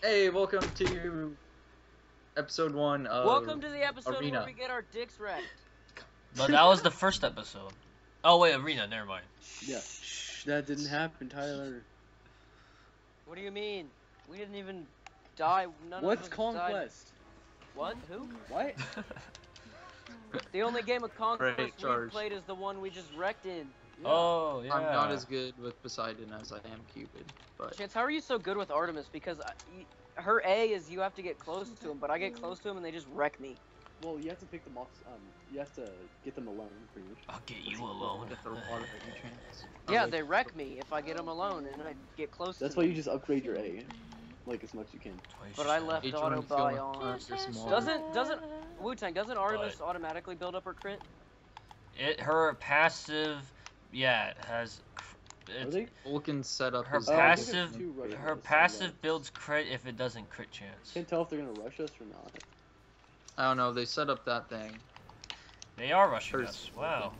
Hey, welcome to episode one of. Welcome to the episode Arena. where we get our dicks wrecked. But that was the first episode. Oh wait, arena. Never mind. Yeah. Shh, that didn't happen, Tyler. What do you mean? We didn't even die. None What's of us died. Conquest? What? Who? What? The only game of Conquest we played is the one we just wrecked in. Oh yeah. I'm not as good with Poseidon as I am Cupid, but Chance, how are you so good with Artemis? Because I, y- her A is you have to get close to him, but I get close to him and they just wreck me. Well, you have to pick them off. Um, you have to get them alone, pretty much. I'll get you alone. If they're water at you. Yeah, Okay. they wreck me if I get them alone and I get close That's to why them. you just upgrade your A, like as much as you can. Twice But I left Each auto buy on. Doesn't doesn't Wu Tang doesn't Artemis automatically build up her crit? It her passive, yeah, it has. cr- Are It's, they? Vulcan setup Her is Oh, I passive- there's her so passive builds crit if it doesn't crit chance. Can't tell if they're gonna rush us or not. I don't know. They set up that thing. They are rushing Hers- us. Wow.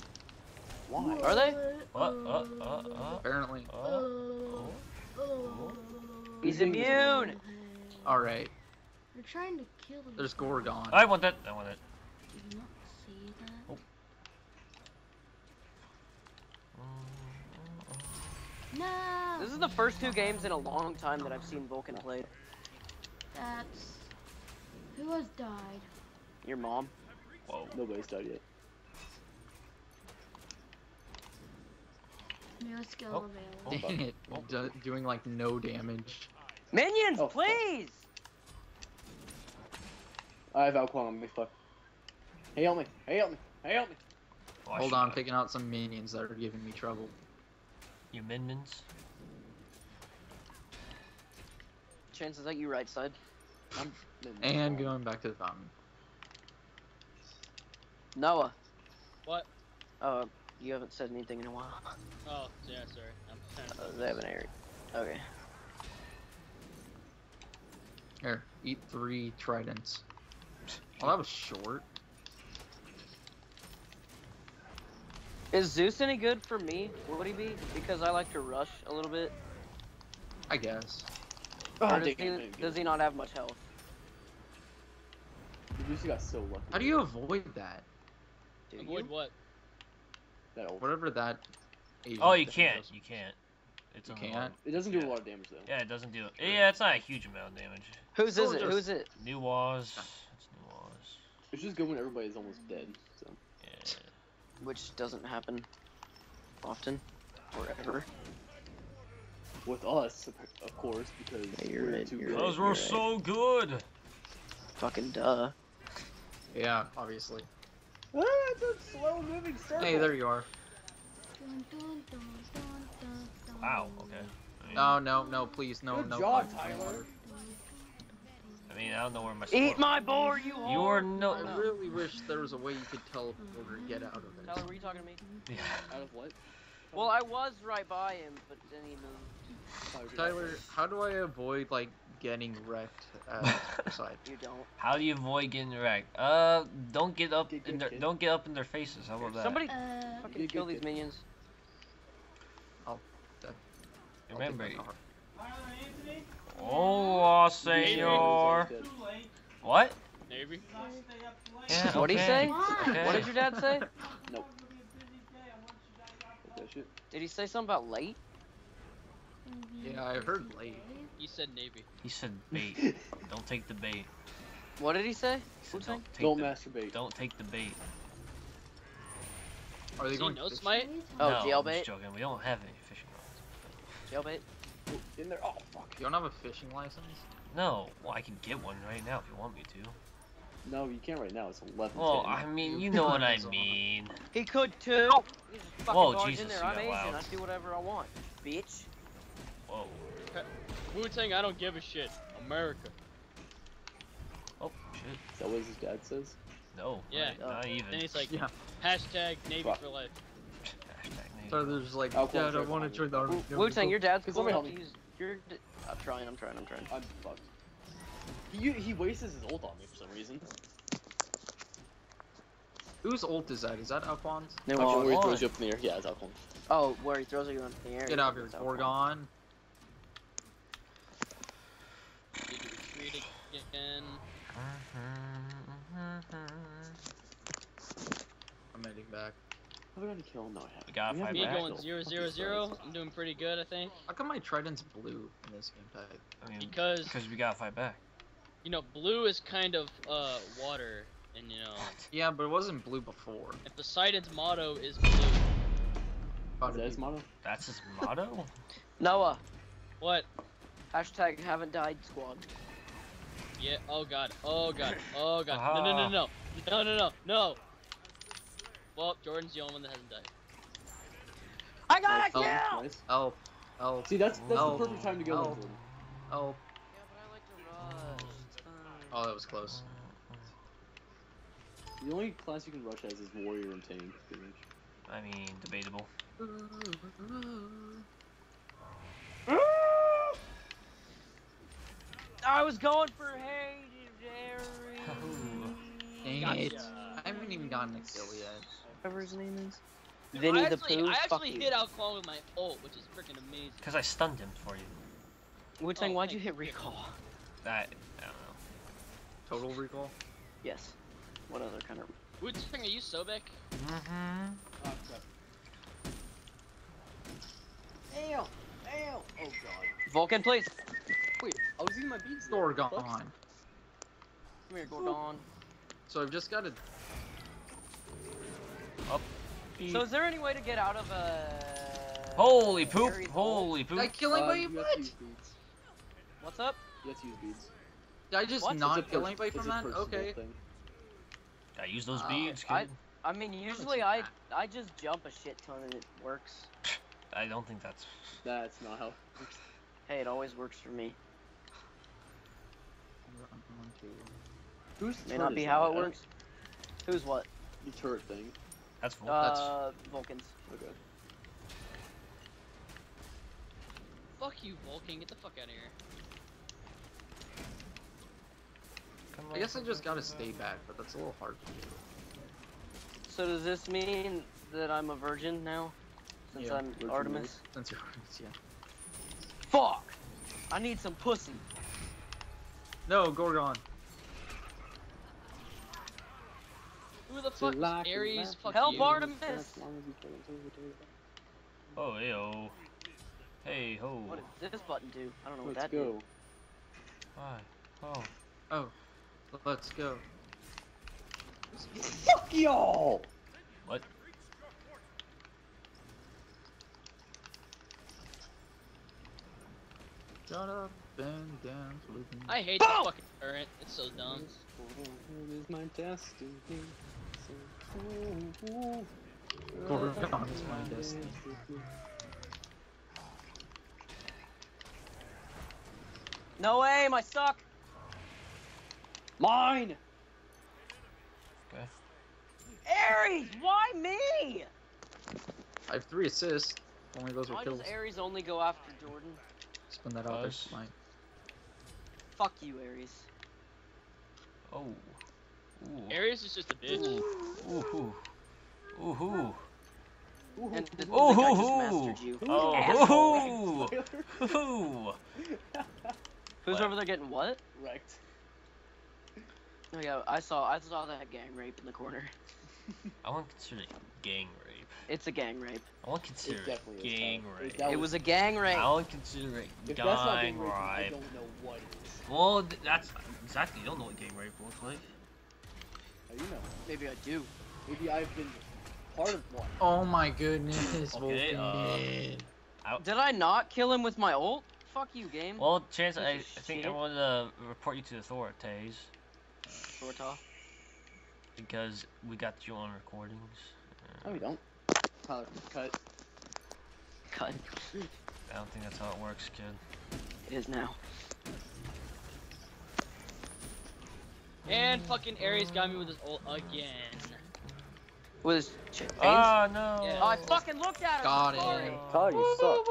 Why? Are they? Uh, uh, uh, uh, Apparently. uh, oh, oh. He's immune. All right. You're trying to kill me. There's Gorgon. I want that. I want it. Did you not see that? Oh. No. This is the first two games in a long time that I've seen Vulcan played. That's who has died. Your mom. Whoa. Nobody's died yet. Newest skill Oh. available. Dang it. Do- doing like no damage. Minions, Oh, fuck. please! I have Alquan on me. Fuck. Hey, help me! Hey, help me! Hey, help me! Oh, Hold should on, have- picking out some minions that are giving me trouble. You minions. Chances that you right side. I'm. And going back to the fountain. Noah. What? Uh, you haven't said anything in a while. Oh, yeah, sorry. I'm trying to Uh, they haven't aired. Okay. Here, eat three tridents. Well, that was short. Is Zeus any good for me? Would he be? Because I like to rush a little bit. I guess. Oh, does, he, does he not have much health? You just got so lucky. How do you avoid that? Do avoid you? what? That. Whatever that. Oh, you can't. does. You can't. It's You unlocked. can't? It doesn't do Yeah. a lot of damage though. Yeah, it doesn't do. Yeah, it's not a huge amount of damage. Whose is it? Who's it? New walls. Ah. It's new walls. It's just good when everybody's almost dead. So. Yeah. Which doesn't happen often. Or ever. With us, of course, because Yeah, you're we're right, too you're good. right. Those were right. so good. Fucking duh. Yeah, obviously. Ah, it's a slow moving circle. Hey, there you are. Dun, dun, dun, dun, dun, dun. Wow. Okay. I mean, No, no, no, please, no, Good no. job, Tyler. water. I mean, I don't know where my. Eat sword- my boar, you whore! You're no. I really wish there was a way you could teleport or get out of Tyler, it. were you talking to me? Yeah. Out of what? Well, I was right by him, but then he moved. Tyler, how do I avoid like getting wrecked at Poseidon? You don't. How do you avoid getting wrecked? Uh, don't get up Get in good, their. kid. Don't get up in their faces. How about that? Somebody Uh, fucking You kill get these good. minions. I'll take Remember. My car. Oh, senor. What? Navy? Yeah, What'd he say? Okay. What did your dad say? Nope. Did he say something about late? Yeah, I heard late. He said Navy. He said bait. don't take the bait. What did he say? He said don't take Don't the, masturbate. Don't take the bait. Are they See, going no fishing? smite? Oh, no, I'm jailbait? just joking. We don't have any fishing rods. Jailbait? In there. Oh fuck. You don't have a fishing license? No. Well, I can get one right now if you want me to. No, you can't right now. It's 11. Well, I mean, You you know what I mean. He could too. He's Whoa, Jesus, in there. I'm got Asian. loud. I do whatever I want, bitch. Whoa. Wu Tang, I don't give a shit. America. Oh shit. Is that what his dad says? No. Yeah. Not, not even. Then he's like, Yeah. hashtag Navy Fuck. for life. Hashtag name. So they're just like, oh, I'll Dad, I want to join the army. Wu Tang, no. your dad's Cause cool let me enough help to you. use your. D- I'm trying. I'm trying. I'm trying. I'm fucked. He he wastes his ult on me for some reason. Whose ult is that? Is that Alphonse? No, Actually, where he on. throws you up in the air. Yeah, it's Alquan. Oh, where he throws you up in the air. Get out of here, That's how- Gorgon. Mm-hmm, mm-hmm, mm-hmm. I'm heading back. Have I got kill? No, I haven't. We got We five haven't Me back. going kill. zero zero zero. I'm doing pretty good, I think. How come my trident's blue in this game tag? I mean, Because because we got five back. you know, blue is kind of uh water, and you know, Yeah, but it wasn't blue before. if Poseidon's motto is blue, Thought Is that his motto? That's his motto. Noah. what? Hashtag haven't died squad. Yeah. Oh god. Oh god. Oh god. No no no no no no no no. Well, Jordan's the only one that hasn't died. I got oh, a Nice. kill! Nice. Help. Help. See, that's that's Oh. the perfect time to go. Oh. into him. Help. Yeah, but I like to rush. Oh, that was close. The only class you can rush as is warrior and tank. pretty much. I mean, debatable. I was going for hey, Dang Gotcha. it. I haven't even gotten a kill yet. Whatever his name is. Dude, Vinny I the actually, Pooh. I Fuck actually you. hit Alcon with my ult, which is freaking amazing. Because I stunned him for you. Wu Tang, Oh, why'd you hit recall? That I don't know. Total recall? Yes. What other kind of? Wu Tang, are you Sobek? Mm-hmm. Oh crap. Ew! Ew! Oh god. Vulcan, please. Wait, I was using my beads. there. Gorgon. Come here, Gorgon. So I've just got to. So is there any way to get out of a... Holy poop! Holy poop! Did I kill anybody? Uh, you have what? to use beads. What's up? You have to use beads. Did I just What? Not It's kill anybody from that? personal Okay. Thing. I use those Uh, beads, kid. I- I mean, usually I I just jump a shit ton and it works. I don't think that's. That's not how. Hey, it always works for me. Who's May not be how that? it works. Who's what? The turret thing. That's full. That's- Uh, Vulcans. Okay. Fuck you, Vulcan. Get the fuck out of here. I guess I just gotta stay back, but that's a little hard to do. So does this mean that I'm a virgin now? Since Yeah, I'm virgin Artemis? Since you're Artemis, yeah. Fuck! I need some pussy. No, Gorgon. Who the So fuck is lock and Ares? lock. Fuck Help you. Artemis. As long as you put it to the door. Oh, hey oh. Hey ho. What does this button do? I don't know what Let's that go. did. Hi. Oh. Oh, let's go. Fuck y'all! What? Shut up and down, flipping. I hate this fucking turret. It's so dumb. It is my destiny. So- Gorgon is my destiny. No aim, I suck! Mine! Okay. Ares, why me? I have three assists. Only those are Why kills. does Ares only go after Jordan? Spin that out there. Cause- Mine. Fuck you, Ares. Oh. Ooh. Ares is just a bitch. Ooh. Ooh. Ooh. Ooh. Ooh, And the, the Ooh, guy just mastered you. Oh. Ooh. Ooh. Who's What? over there getting what? Wrecked. Oh yeah, I saw I saw that gang rape in the corner. I won't consider it gang rape. It's a gang rape. I won't consider It it definitely is. gang rape. that It was a gang rape. I won't consider it If that's not gang gang rape, I don't know what is. Well, that's exactly. You don't know what gang rape looks like. How do you know? Maybe I do. Maybe I've been part of one. Oh my goodness. Okay, uh, Vulcan. Did I not kill him with my ult? Fuck you, game. Well, chance I, I think shit. I want to report you to the authorities Shorta. because we got you on recordings. No, we don't. Tyler, cut. Cut. I don't think that's how it works, kid. It is now. And fucking Ares got me with his ult again. With his ch- veins. Ah no! Yeah. oh, I fucking looked at him. Got I'm sorry. it. Tyler, you suck.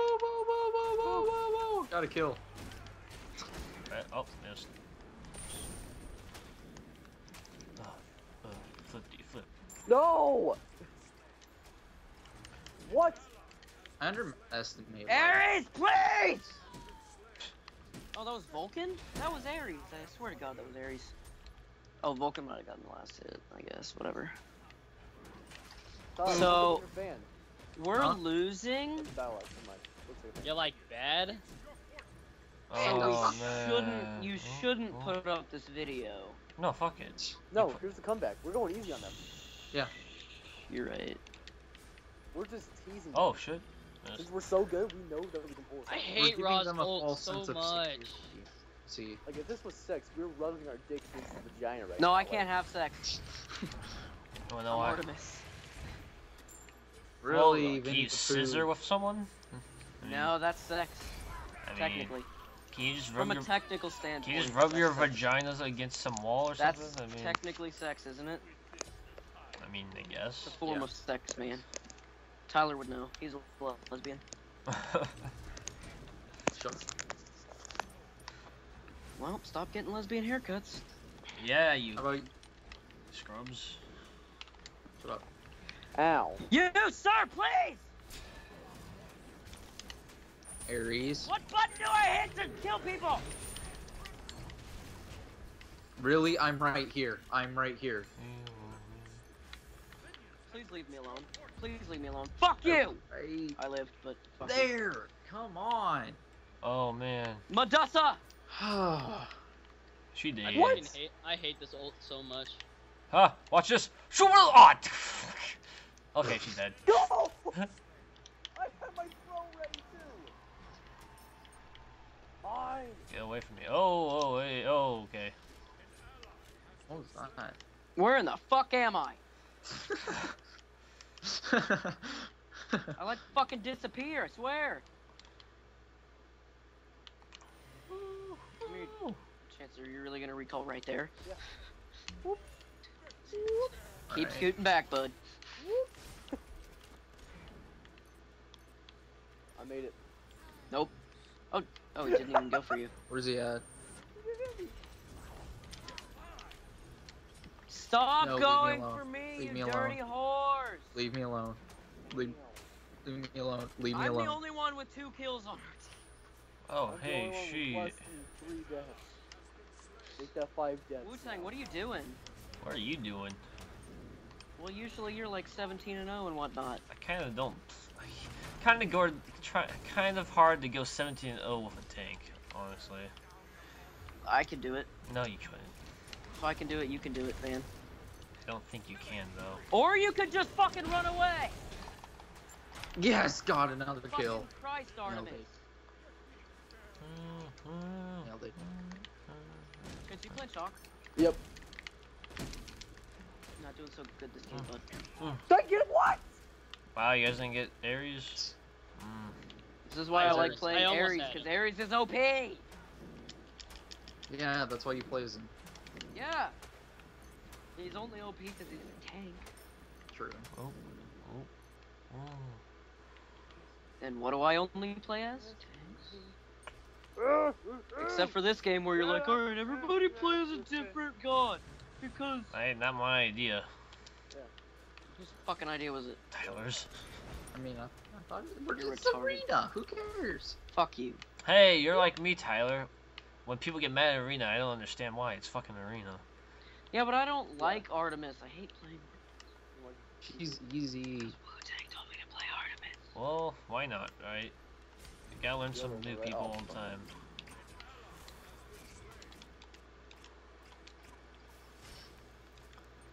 Got a kill. Right, oh, missed. Ah, uh, flip, D, flip. No! What? I underestimated. Ares, please! Oh, that was Vulcan? That was Ares. I swear to God, that was Ares. Oh, Vulcan might have gotten the last hit. I guess. Whatever. Tyler, So- look at your fan. We're Huh? losing. It's Battle Axe, never mind. Looks like a fan. You're like bad. So Oh, we man. shouldn't. You Oh, shouldn't oh. put up this video. No, fuck it. No, You put- here's the comeback. We're going easy on them. Yeah. You're right. We're just teasing. Oh them. shit. Since we're so good, we know that we can pull it. I off. We're hate giving Ra's them a so much. security. See, Like if this was sex, we're rubbing our dicks against the vagina right No, now. I can't have sex. Oh, I'm no, I. Artemis. Well, really, can you scissor Pooh. with someone? No, that's sex. I mean, Technically, Can you just rub from a technical standpoint. Can you just rub your sex. vaginas against some wall or That's something? I mean, technically sex, isn't it? I mean, I guess. It's a form Yeah. of sex, man. Tyler would know. He's a lesbian. Shut- Well, stop getting lesbian haircuts. yeah, you How about scrubs. shut up? Ow. You, sir, please! Ares. What button do I hit to kill people? Really? I'm right here. I'm right here. Please leave me alone. Please leave me alone. Fuck you! Right I lived, but fuck you. there. Come on. Oh man, Medusa! she did. I What? hate. I hate this ult so much. Huh? Watch this. Shoot her. Oh, okay, she's dead. Go! I had my throw ready too. Fine. Get away from me. Oh, oh, hey, oh, okay. what was that? Where in the fuck am I? I like fucking disappear, I swear. Come here. Chancellor, you're really gonna recall right there? Keep Alright. scooting back, bud. I made it. Nope. Oh, oh, he didn't even go for you. Where's he at? Stop No, leave me going for me, Leave you me alone. dirty whores! Leave me alone. Leave, leave me alone. Leave me I'm alone. the only one with two kills on her Oh, I'm hey, only one she. Three deaths. Make that five deaths. Wu Tang, what are you doing? What are you doing? Well, usually you're like 17 and 0 and whatnot. I kind of don't. Kind of go. Try. Kind of hard to go 17 and 0 with a tank. Honestly. I can do it. No, you couldn't. If I can do it, you can do it, man. I don't think you can though. Or you could just fucking run away! Yes, got another kill. Fucking Christ, Artemis. It. Nailed it. Can you play chalk? Yep. Not doing so good this game, bud. Did I get what? Wow, you guys didn't get Ares. Mm. This is why I, I like almost- playing I Ares, because it. Ares is OP! Yeah, that's why you play as him. Yeah! He's only OP because he's a tank. True. Oh. And what do I only play as? Except for this game where you're like, alright, everybody plays a different god. Because. I ain't not my idea. Yeah. Whose fucking idea was it? Tyler's. I mean, I, I thought it was You're just retarded. arena. Who cares? Fuck you. Hey, you're like me, Tyler. When people get mad at Arena, I don't understand why. It's fucking Arena. Yeah, but I don't like Artemis. I hate playing. She's easy. Wu-Tang told me to play Artemis. Well, why not, right? You gotta learn some new people Oh, all the time.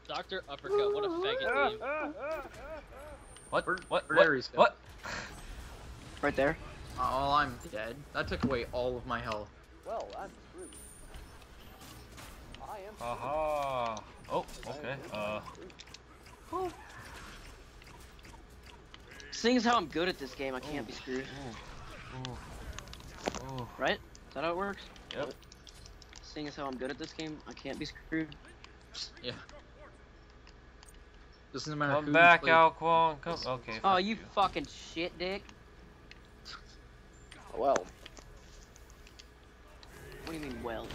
Doctor Uppercut, what a faggot name. What? Where- what? where'd what? What? Right there. Oh, I'm dead. That took away all of my health. Well, I'm screwed. I am. Aha. Oh, okay. Uh, screwed. Seeing as how I'm good at this game, I can't be screwed. Ooh, ooh. Right? Is that how it works? Yep. Seeing as how I'm good at this game, I can't be screwed. Yeah. Doesn't matter Come back, Alquan. Come. Okay. Oh, fuck you fucking shit dick. Oh, well, What do you mean, well?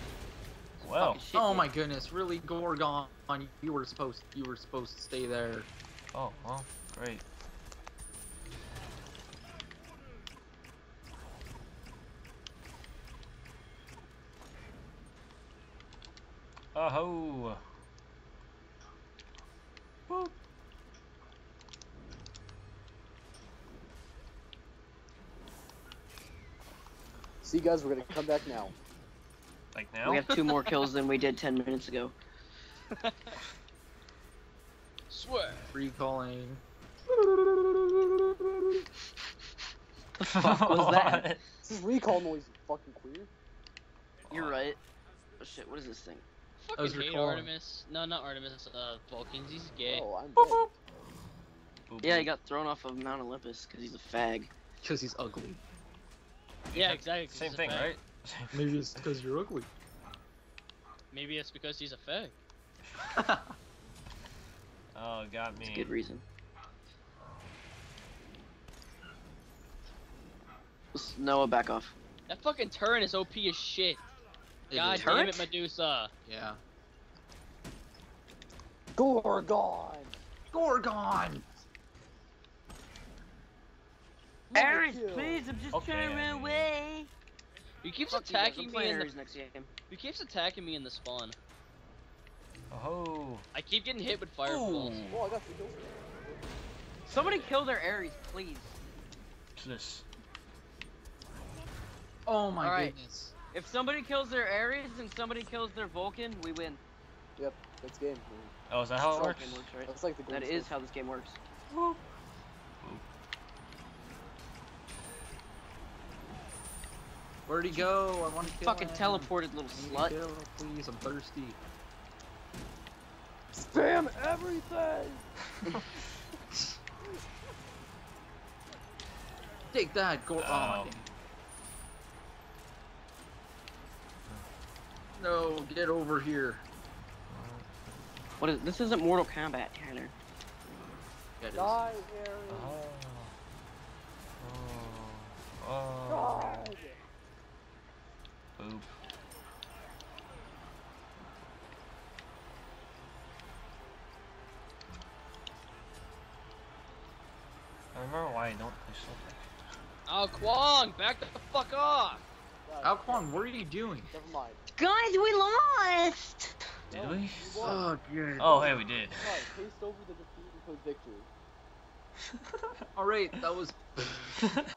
Well. Shit Oh dick. my goodness, really, Gorgon? You were supposed, you were supposed to stay there. Oh, well, great. Oh, See, guys, we're gonna come back now. Like now? We have two more kills than we did 10 minutes ago. Swear. Recalling. The fuck was that? What? This is recall noise, you fucking queer. You're right. Oh shit, what is this thing? I was hate recalling. Artemis. No, not Artemis. Uh, Vulcans. He's gay. Oh, I'm Boop, dead. boop. Boop, Yeah, he got thrown off of Mount Olympus because he's a fag. Because he's ugly. Yeah, exactly. Same thing, fag. right? Maybe it's because you're ugly. Maybe it's because he's a fag. Oh, got It's a me. good reason. S- Noah, back off. That fucking turret is OP as shit. It God is. damn Turret? it, Medusa. Yeah. Gorgon! Gorgon! Ares, please, I'm just Okay, trying to run away. He keeps Fuck attacking me in the. Next game. He keeps attacking me in the spawn. Oh. I keep getting hit with fireballs. Ooh. Oh, I got three kills. Somebody kill their Ares, please. What's this? Oh my Alright. goodness. If somebody kills their Ares and somebody kills their Vulcan, we win. Yep, that's game. Oh, is that how it works? game works, right? That's like the That golden is how this game works. Where'd he go? I want to kill Fucking him. teleported little I need to slut. kill, please, I'm thirsty. Spam everything! Take that, go oh, Oh. No, get over here. What is this? Isn't Mortal Kombat, Tanner. Yeah. Die, Ares! Oh. Oh. Oh. God! Boop. I remember why I don't play Celtic. Oh, Kwong, back the fuck off. God, Alquan, what are you doing? Never mind. Guys, we lost! Did No, we? Oh, you won. Oh, good. Oh, hey, we did. Alright, over the defeat and put victory. Alright, that was